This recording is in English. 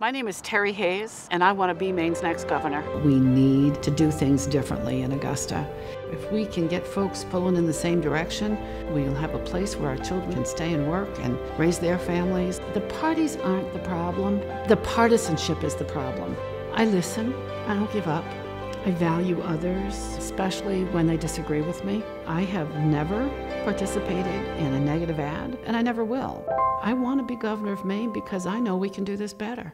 My name is Terry Hayes, and I want to be Maine's next governor. We need to do things differently in Augusta. If we can get folks pulling in the same direction, we'll have a place where our children can stay and work and raise their families. The parties aren't the problem, the partisanship is the problem. I listen, I don't give up. I value others, especially when they disagree with me. I have never participated in a negative ad, and I never will. I want to be governor of Maine because I know we can do this better.